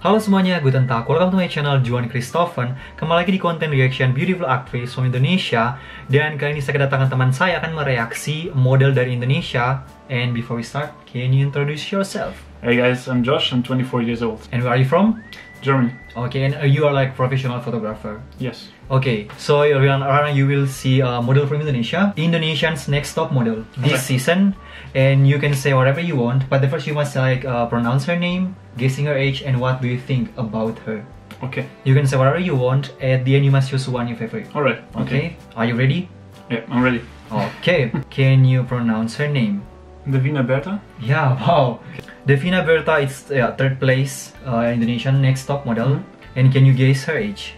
Halo semuanya, guten tag. Welcome to my channel Juan Christophen. Kembali lagi di konten reaction Beautiful Actress from Indonesia. Dan kali ini saya kedatangan teman saya akan mereaksi model dari Indonesia. And before we start, can you introduce yourself? Hey guys, I'm Josh. I'm 24 years old. And where are you from? Germany. Okay, and uh, you are like professional photographer. Yes. Okay, so right you will see a model from Indonesia, Indonesian's next top model this Okay. season, and you can say whatever you want. But the first you must like uh, pronounce her name, guessing her age, and what do you think about her. Okay. You can say whatever you want. At the end, you must choose one your favorite. All right. Okay. Are you ready? Yeah, I'm ready. Okay. can you pronounce her name? Davina Bertha. Yeah. Wow. Devina Bertha is yeah, third place uh, Indonesian next top model. And can you guess her age?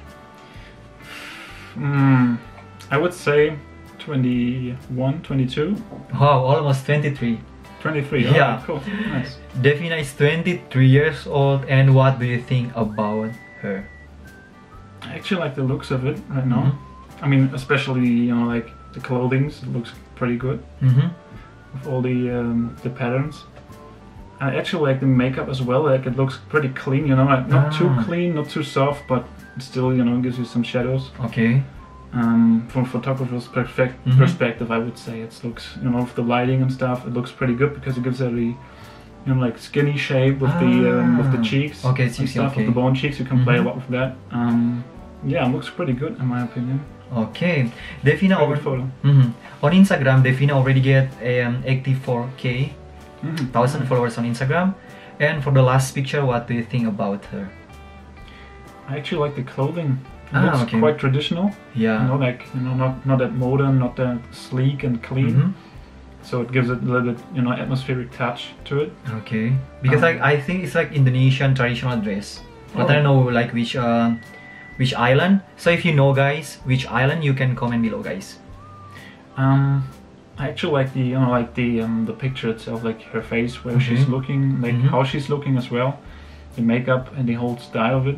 Mm, I would say 21, 22, Wow, almost 23. 23. Yeah. Alright, cool. Nice. Devina is 23 years old, and what do you think about her? I actually like the looks of it right now. Mm-hmm. I mean, especially you know like the clothing looks pretty good Mm-hmm. with all the um, the patterns. I actually like the makeup as well. Like it looks pretty clean. You know, like not too Ah. clean, not too soft, but still you know gives you some shadows. Okay. Um, from a photographer's perfect Mhm. perspective, I would say it looks, you know, with the lighting and stuff, it looks pretty good because it gives it a, you know, like skinny shape with the um, with the Ah. cheeks. Okay, and stuff okay. with the bone cheeks. You can play a Mhm. lot with that. Um, yeah, it looks pretty good in my opinion. Okay. Devina over- photo. Mhm. on Instagram, Devina already get um, 84k Thousand followers on Instagram. And for the last picture, what do you think about her? I actually like the clothing. It Ah, looks okay. quite traditional. Yeah. Know, like you know, not not that modern, not that sleek and clean. Mhm. So it gives it a little bit, you know, atmospheric touch to it. Okay. Because Um, like I think it's like Indonesian traditional dress, but Oh. I don't know like which uh, which island. So if you know guys which island, you can comment below, guys. Um, I actually like the you know like the um, the picture itself, like her face, where she's looking, like Mhm. how she's looking as well, the makeup and the whole style of it.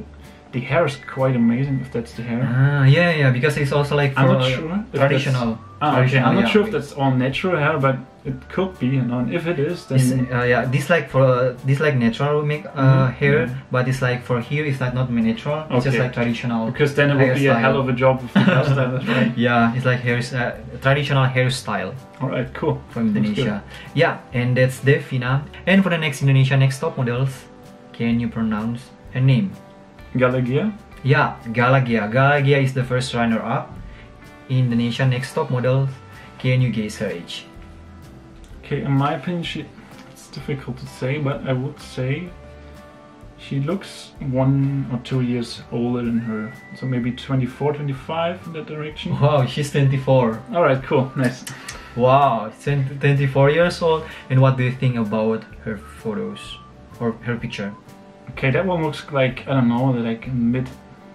The hair is quite amazing if that's the hair. Ah, yeah, yeah. Because it's also like I'm not sure traditional. Ah, okay. traditional, I'm not yeah. sure if that's all natural hair, but it could be. You know, and if it is, then uh, yeah, this like for uh, this like natural make uh, Mhm, hair, yeah. but it's like for here it's like not natural. It's just like traditional. because then it would be a hell of a job the hairstyle. That's right. Yeah, it's like hair uh, traditional hairstyle All right, cool. from Indonesia. Yeah, and that's Devina. And for the next Indonesia next top models, can you pronounce her name? Gala Gea. Yeah, Gala Gea. Galagia is the first runner-up. Indonesia next top model. Can you guess her age? Okay, in my opinion, she. It's difficult to say, but I would say she looks one or two years older than her. So maybe 24, 25 in that direction. Wow, she's 24. All right, cool, nice. Wow, 24 years old. And what do you think about her photos or her picture? Okay, that one looks like I don't know, like mid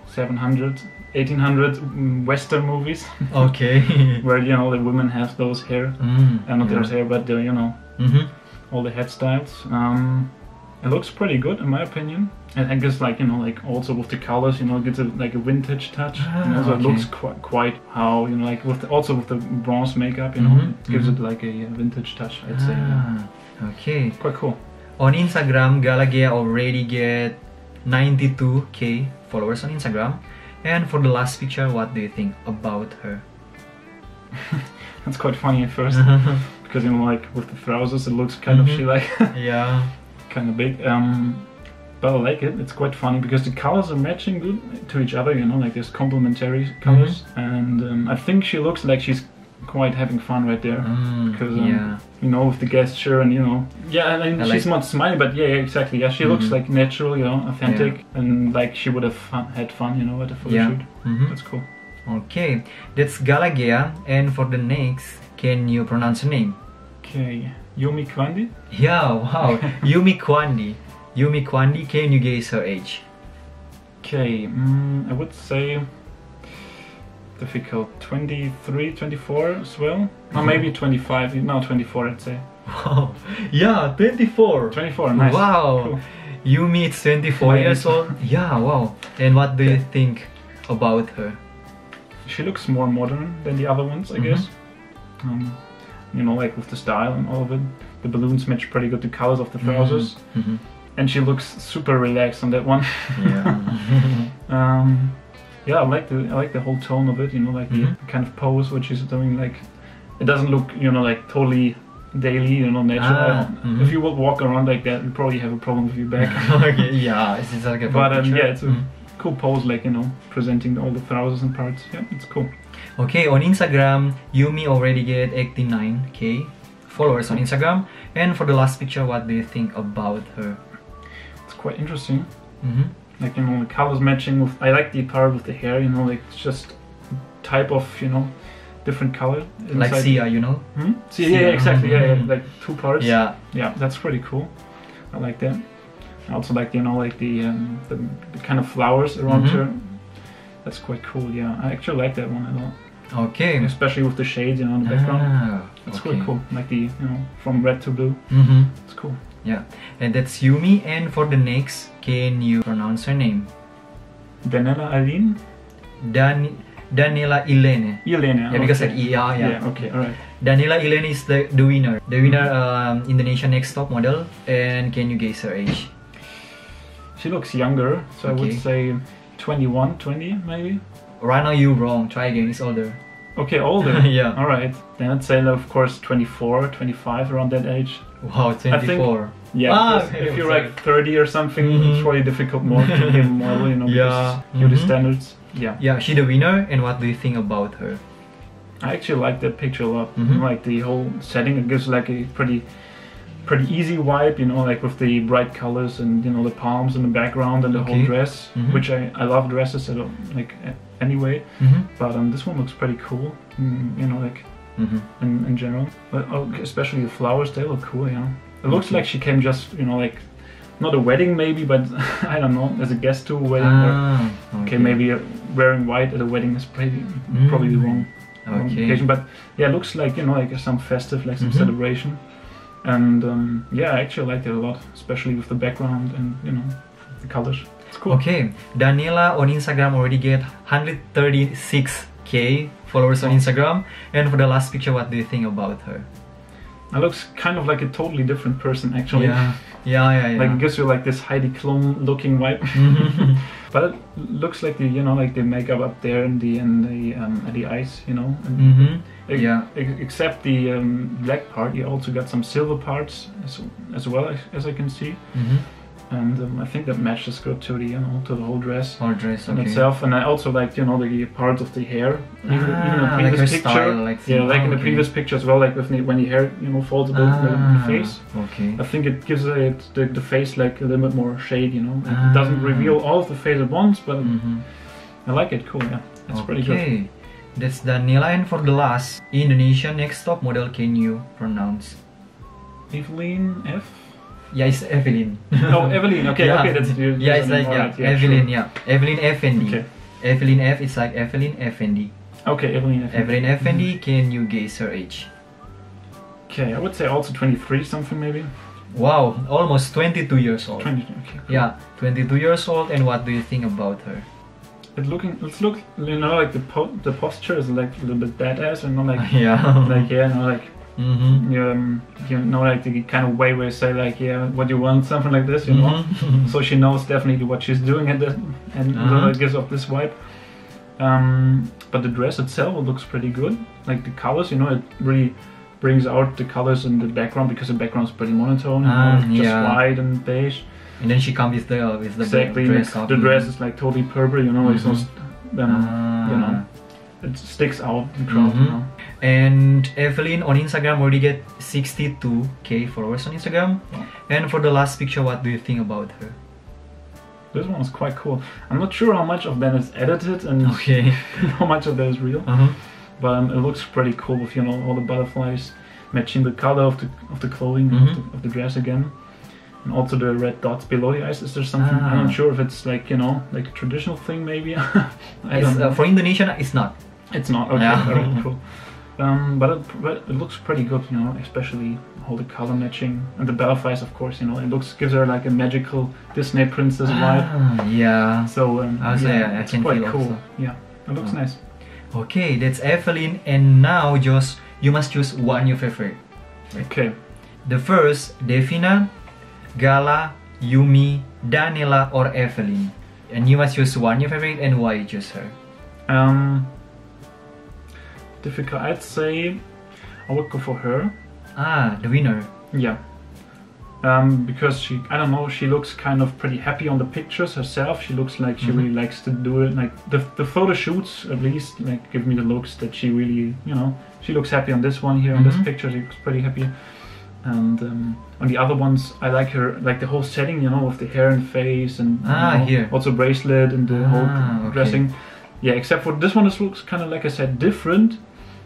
700, 1800 mm, Western movies, Okay. where you know the women have those hair, mm, and not yeah. those hair, but the, you know Mhm. all the hairstyles. Um, it looks pretty good in my opinion, and I guess like you know like also with the colors, you know, it gives it like a vintage touch. you know, Ah, so okay. it looks quite quite how you know like with the, also with the bronze makeup, you know, Mhm, it gives mhm. it like a, uh, vintage touch. I'd say yeah. Ah, okay. quite cool. On Instagram, Gala Gea already get 92k followers on Instagram. And for the last picture, what do you think about her? That's quite funny at first because you know like with the trousers, it looks kind Mhm. of she like yeah. kind of big. Um, but I like it. It's quite funny because the colors are matching good to each other. You know, like there's complementary colors, and um, I think she looks like she's quite having fun right there. Mm, Because um, yeah. you know, with the gesture and you know, yeah, and, and she's like- not smiling, but yeah, yeah, exactly. Yeah, she looks Mhm. like natural, you know, authentic, and like she would have fun, had fun, you know, at the photo Yeah. shoot. Mhm. That's cool. Okay, that's Gala Gea. And for the next, can you pronounce her name? Okay, Yumi Kwandy. Yeah, wow. Yumi Kwandy. Yumi Kwandy, can you guess her age? Okay, mm, I would say difficult 23, 24 as well. Or Mhm. maybe 25, no, 24, I'd say. Wow. Yeah, 24. 24, nice. Wow. Cool. Yumi is 24 Nice. years old. Yeah, wow. And what do you think about her? She looks more modern than the other ones, I Mhm. guess. Um, you know, like with the style and all of it. The balloons match pretty good the colors of the trousers. Mhm. and she looks super relaxed on that one. Yeah. um, yeah, I like the I like the whole tone of it. You know, like Mhm. the kind of pose what she's doing. Like it doesn't look you know like totally daily. You know, natural. Ah, mhm. If you would walk around like that, you probably have a problem with your back. okay, yeah, it's like a but um, picture. yeah, it's a Mhm. cool pose. Like you know, presenting all the thousands and parts. Yeah, it's cool. Okay, on Instagram, Yumi already get 89k followers on Instagram. And for the last picture, what do you think about her? It's quite interesting. hmm Like you know, the colors matching with. I like the part with the hair. You know, like it's just type of you know different color. Like inside. Sia, you know? Hmm? See, Sia. yeah, exactly. Yeah, yeah, Mhm. like two parts. Yeah. yeah, that's pretty cool. I like that. I also like you know like the um, the, the kind of flowers around Mhm. her. That's quite cool. Yeah, I actually like that one a lot, Okay. especially with the shades, you know, in the background. Ah, It's okay. quite cool. Like the you know from red to blue. hmm It's cool. Yeah, and that's Yumi. And for the next, can you pronounce her name? Danella Aline. Dan Danella Ilene. Elena. Yeah, because okay. like yeah, yeah. Yeah. Okay. All right. Danella Ilene is the, the winner. The winner, um, Indonesia Next Top Model. And can you guess her age? She looks younger, so I would say 21, 20 maybe. Right now you wrong. Try again. It's older. Okay, older. Yeah. All right. Then I'd say, of course, 24, 25, around that age. Wow, 24. Yeah, Ah, okay, if you're like 30 or something, Mhm. it's really difficult more to be a model, you know, Yeah. because beauty Mhm. standards. Yeah. Yeah, she the winner. And what do you think about her? I actually like that picture a lot. Mhm. Like the whole setting, it gives like a pretty, pretty easy vibe, you know, like with the bright colors and you know the palms in the background and the Okay. whole dress, Mhm. which I I love dresses. I don't like anyway, Mm-hmm. but um, this one looks pretty cool. Mm, you know, like Mm-hmm. in, in general, but oh, especially the flowers, they look cool. Yeah, it looks Okay. like she came just you know like. Not a wedding, maybe, but I don't know. As a guest to a wedding, or Ah, Okay, maybe wearing white at a wedding is probably probably the Mm. wrong, wrong Okay. occasion. But yeah, it looks like you know like some festive, like some Mhm. celebration. And um, yeah, I actually liked it a lot, especially with the background and you know the colors. It's cool. Okay, Danella on Instagram already get 136k followers on Oh. Instagram. And for the last picture, what do you think about her? It looks kind of like a totally different person actually. Yeah, yeah, yeah, yeah. Like it gives you like this Heidi Klum looking vibe. Mhm. but it looks like the you know like the makeup up there and the and the um, and the eyes, you know. Mhm. ex- Yeah. ex- Except the um, black part, you also got some silver parts as, as well as, as I can see. Mhm. And um, I think that matches good to the you know to the whole dress Or dress, in okay. itself. And I also like you know the part of the hair, even, even in the Ah, previous like picture. style, like yeah, like in the okay. previous picture as well, like with the, when the hair you know folds above the, the Ah, face. Okay. I think it gives it the, the face like a little bit more shade, you know. It doesn't Ah. reveal all of the face at once, but Mhm. I like it. Cool, yeah, it's pretty good. Okay, that's Danella. And for the last, Indonesia next top model, can you pronounce? Evelyn F. Yeah, it's Evelyn. Oh, Evelyn. Okay, yeah. okay, that's your yeah, it's like yeah, yeah, Evelyn. sure. Yeah, Evelyn Effendi. Okay, Evelyn F. It's like Evelyn Effendi. okay, Evelyn F. Evelyn Effendi. Can you guess her age? Okay, I would say also 23 something maybe. Wow, almost 22 years old. 20. Okay. cool. Yeah, 22 years old. And what do you think about her? It looking, it's look, you know, like the po- the posture is like a little bit badass, and not like, yeah. like yeah, no, like mm-hmm. you, um, you know, like the kind of way where you say like, yeah, what do you want, something like this, you know. Mhm. So she knows definitely what she's doing at the, and Uh-huh. it gives off this vibe. Um, but the dress itself looks pretty good. Like the colors, you know, it really brings out the colors in the background because the background's pretty monotone, you Ah, know, just yeah. white and beige. and then she comes with the with the exactly. dress. the, the dress is like totally purple, you know, like so, Mhm. um, Ah. you know, it sticks out in the crowd. You Mhm. know. And Evelyn on Instagram already get 62k followers on Instagram. Wow. And for the last picture, what do you think about her? This one is quite cool. I'm not sure how much of that is edited and Okay. how much of that is real, Uh-huh. but um, it looks pretty cool with you know all the butterflies matching the color of the of the clothing Mhm. of, the, of the dress again, and also the red dots below the eyes. Is there something? I'm Ah. not sure if it's like you know like a traditional thing maybe. I don't uh, for Indonesian, it's not. It's not okay. Yeah. alright, cool. Um, but, it, but it looks pretty good, you know, especially all the color matching and the butterflies, of course. You know, it looks gives her like a magical Disney princess vibe. Ah, yeah. So um, Also, yeah, I it's quite cool. also. Yeah, it looks Oh. nice. Okay, that's Evelyn. And now, Josh, you must choose one your favorite. Okay, The first, Devina, Gala, Yumi, Danella, or Evelyn? And you must choose one your favorite and why you choose her. Um, difficult. I'd say I would go for her. Ah, the winner. Yeah. Um, because she, I don't know, she looks kind of pretty happy on the pictures herself. She looks like she Mhm. really likes to do it. Like the the photo shoots, at least, like give me the looks that she really, you know, she looks happy on this one here. On Mhm. this picture, she looks pretty happy. And um, on the other ones, I like her, like the whole setting, you know, with the hair and face, and you Ah, know, here. also bracelet and the whole Ah, okay. dressing. Yeah, except for this one, this looks kind of like I said, different.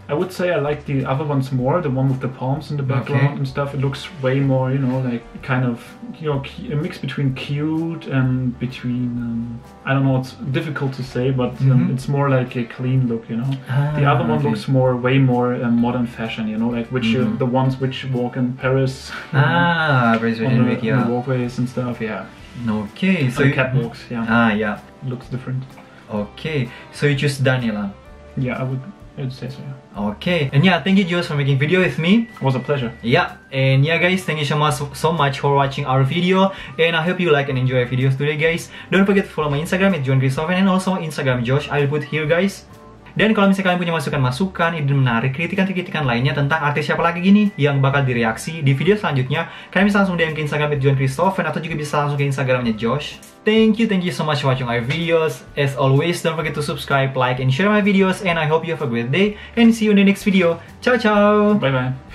I would say I like the other ones more, the one with the palms in the background Okay. and stuff. It looks way more, you know, like kind of, you know, a mix between cute and between, um, I don't know, it's difficult to say, but um, Mhm. it's more like a clean look, you know. Ah, The other one okay. looks more, way more um, modern fashion, you know, like which uh, Mhm. the ones which walk in Paris Ah, bracelet on, the, wig, on the yeah. walkways and stuff. Yeah, Okay, so so you, catwalks. Yeah, Ah, yeah. looks different. Okay, so you choose Danella. Yeah, I would, I would say so. Yeah. Okay, and yeah, thank you, Jules, for making video with me. It was a pleasure. Yeah, and yeah guys, thank you so much so much for watching our video and I hope you like and enjoy our videos today guys. Don't forget to follow my Instagram at Juan Kristoven and also my Instagram Josh I will put here guys. Dan kalau misalnya kalian punya masukan-masukan, ide menarik, kritikan-kritikan lainnya tentang artis siapa lagi gini yang bakal direaksi di video selanjutnya, kalian bisa langsung DM ke Instagram John Christopher atau juga bisa langsung ke Instagramnya Josh. Thank you, thank you so much for watching our videos. As always, don't forget to subscribe, like, and share my videos. And I hope you have a great day. And see you in the next video. Ciao, ciao! Bye bye.